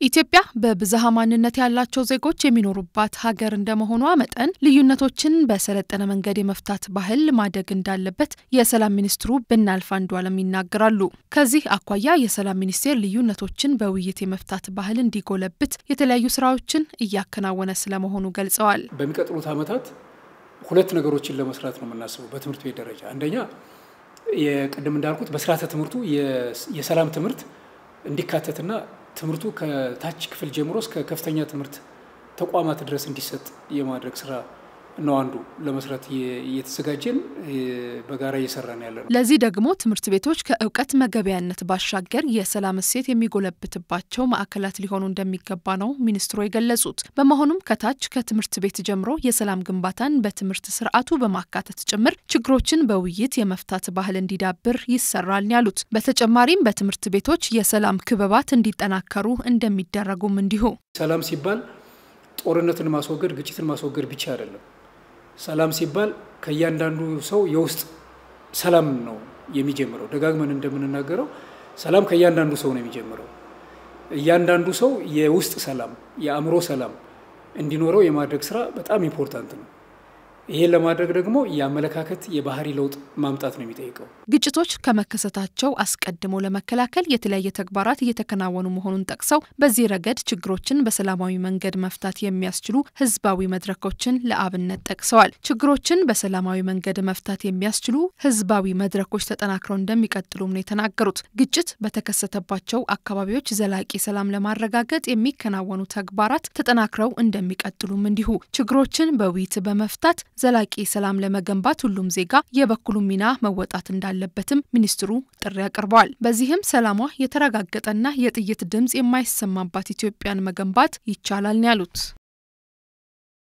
ኢትዮጵያ በብዝሃ ማንነት ያላቸው ዜጎች የሚኖሩባት ሀገር እንደመሆኗ መጠን ልዩነቶችን በሰለጠነ መንገድ የመፍታት ባህል ማደግ እንዳለበት የሰላም ሚኒስትሩ ብናልፍ አንዱዓለም ይናገራሉ። ከዚህ አኳያ የሰላም ሚኒስቴር ልዩነቶችን በውይይት የመፍታት ባህል እንዲጎለብት የተለያዩ ስራዎችን እያከናወነ ስለመሆኑ ገልጸዋል። በሚቀጥሉት ዓመታት ሁለት ነገሮችን ለመስራት ነው የምናስበው በትምህርት ቤት ደረጃ። አንደኛ የቅድም እንዳልኩት በስርዓተ ትምህርቱ የሰላም ትምህርት እንዲካተትና ትምህርቱ ከታች ክፍል ጀምሮ እስከ ከፍተኛ ትምህርት ተቋማት ድረስ እንዲሰጥ የማድረግ ስራ ነው አንዱ ለመስራት እየተዘጋጀን በጋራ እየሰራን ያለ ነው። ለዚህ ደግሞ ትምህርት ቤቶች ከእውቀት መገበያነት ባሻገር የሰላም እሴት የሚጎለብትባቸው ማዕከላት ሊሆኑ እንደሚገባ ነው ሚኒስትሩ የገለጹት። በመሆኑም ከታች ከትምህርት ቤት ጀምሮ የሰላም ግንባታን በትምህርት ስርዓቱ በማካተት ጭምር ችግሮችን በውይይት የመፍታት ባህል እንዲዳብር ይሰራል ያሉት። በተጨማሪም በትምህርት ቤቶች የሰላም ክበባት እንዲጠናከሩ እንደሚደረጉም እንዲሁ ሰላም ሲባል ጦርነትን ማስወገድ፣ ግጭትን ማስወገድ ብቻ አይደለም። ሰላም ሲባል ከእያንዳንዱ ሰው የውስጥ ሰላም ነው የሚጀምረው። ደጋግመን እንደምንናገረው ሰላም ከእያንዳንዱ ሰው ነው የሚጀምረው። እያንዳንዱ ሰው የውስጥ ሰላም፣ የአእምሮ ሰላም እንዲኖረው የማድረግ ስራ በጣም important ነው። ይህን ለማድረግ ደግሞ የአመለካከት የባህሪ ለውጥ ማምጣት ነው የሚጠይቀው። ግጭቶች ከመከሰታቸው አስቀድሞ ለመከላከል የተለያየ ተግባራት እየተከናወኑ መሆኑን ጠቅሰው በዚህ ረገድ ችግሮችን በሰላማዊ መንገድ መፍታት የሚያስችሉ ህዝባዊ መድረኮችን ለአብነት ጠቅሰዋል። ችግሮችን በሰላማዊ መንገድ መፍታት የሚያስችሉ ህዝባዊ መድረኮች ተጠናክረው እንደሚቀጥሉም ነው የተናገሩት። ግጭት በተከሰተባቸው አካባቢዎች ዘላቂ ሰላም ለማረጋገጥ የሚከናወኑ ተግባራት ተጠናክረው እንደሚቀጥሉም እንዲሁ ችግሮችን በውይይት በመፍታት ዘላቂ ሰላም ለመገንባት ሁሉም ዜጋ የበኩሉን ሚና መወጣት እንዳለበትም ሚኒስትሩ ጥሪ አቅርበዋል። በዚህም ሰላሟ የተረጋገጠና የጥይት ድምፅ የማይሰማባት ኢትዮጵያን መገንባት ይቻላል ነው ያሉት።